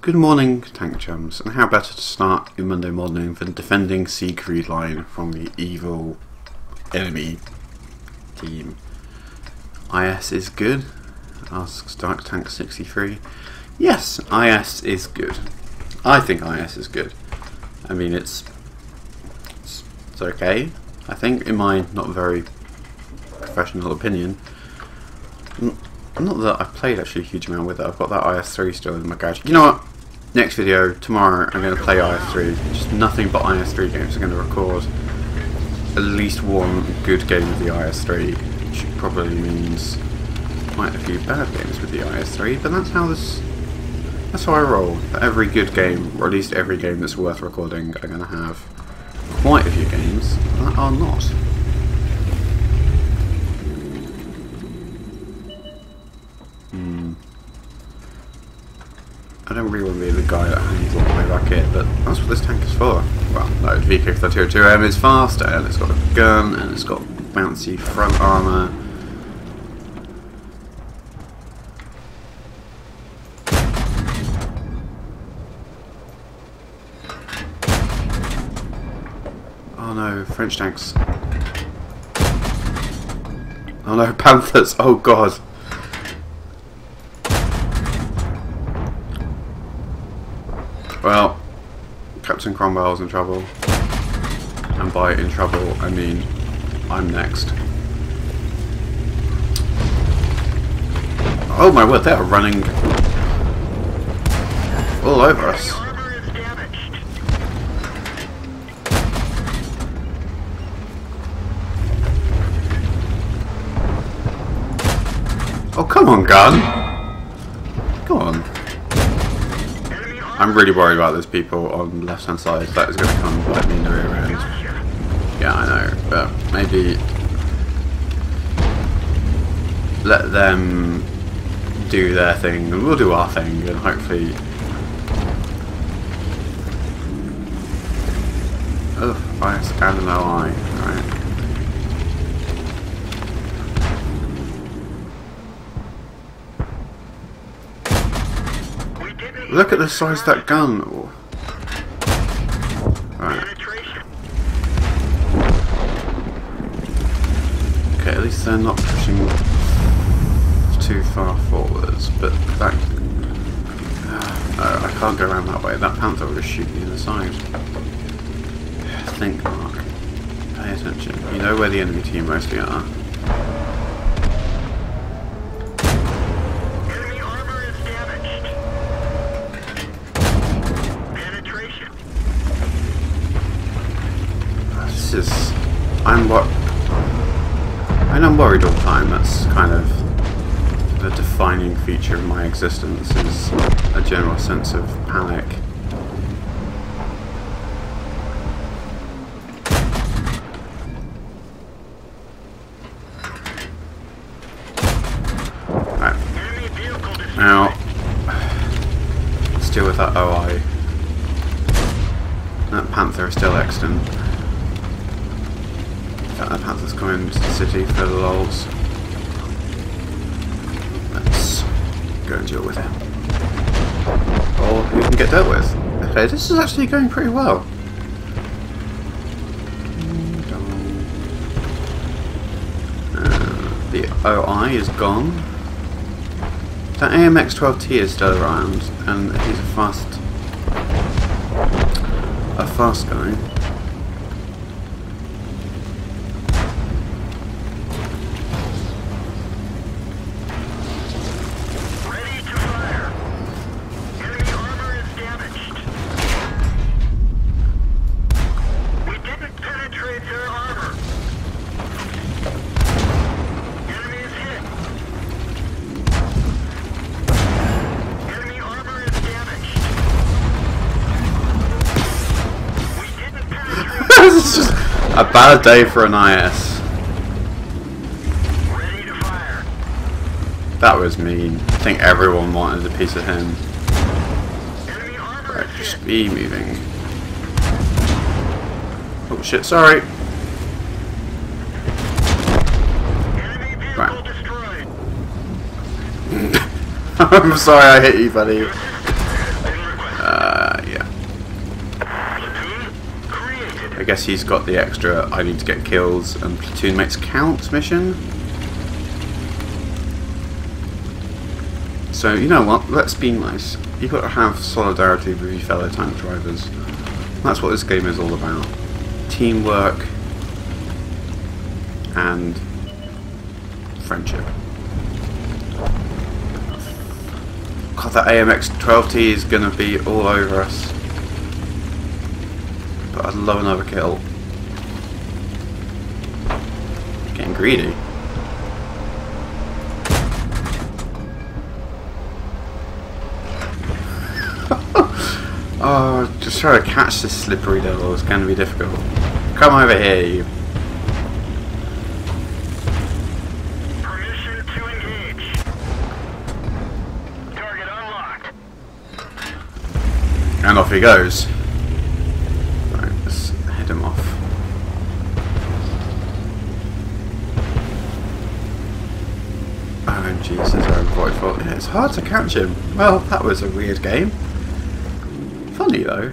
Good morning, tank chums, and how better to start your Monday morning than defending Siegfried line from the evil enemy team. IS is good, asks Dark Tank 63. Yes, IS is good. I think IS is good. I mean, it's, it's, it's okay, I think, in my not very professional opinion. Not that I've played actually a huge amount with it. I've got that IS3 still in my garage. You know what? Next video, tomorrow, I'm going to play IS3. Just nothing but IS3 games. I'm going to record at least one good game with the IS3, which probably means quite a few bad games with the IS3, but that's how this... That's how I roll. For every good game, or at least every game that's worth recording, I'm going to have quite a few games that are not. I don't really want to be the guy that hangs all the way back here, but that's what this tank is for. Well, no, the VK-32M is faster, and it's got a gun, and it's got bouncy front armour. Oh no, French tanks. Oh no, Panthers! Oh god! Well, Captain Cromwell's in trouble. And by in trouble, I mean I'm next. Oh my word, they are running all over us. Oh, come on, gun! I'm really worried about those people on the left hand side that is going to come let me in the rear end. Yeah, I know, but maybe let them do their thing and we'll do our thing and hopefully Oh, I scanned an OI, right. Look at the size of that gun. Right. Okay, at least they're not pushing too far forwards, but that... Uh, I can't go around that way. That panther will just shoot me in the side. Think, Mark. Pay attention. You know where the enemy team mostly are. This is... I'm what... And I'm worried all the time. That's kind of the defining feature of my existence is a general sense of panic. Now, let's deal with that OI. That Panther is still extant. That Panther's coming into the city for the lols. Let's go and deal with him. Or who can get dealt with. Okay, this is actually going pretty well. Uh, the OI is gone. That AMX-12T is still around, and he's a fast, a fast guy. Is just a bad day for an IS. That was mean. I think everyone wanted a piece of him. Right, just be moving. Oh shit, sorry. Right. I'm sorry I hit you, buddy. Guess he's got the extra I need to get kills and platoon mates count mission. So, you know what, let's be nice. You've got to have solidarity with your fellow tank drivers. That's what this game is all about. Teamwork and friendship. God, that AMX 12T is going to be all over us. But I'd love another kill. Getting greedy. oh, just try to catch this slippery devil is going to be difficult. Come over here, you. Permission to engage. Target unlocked. And off he goes. Jesus, I'm quite fault. It's hard to catch him. Well, that was a weird game. Funny though.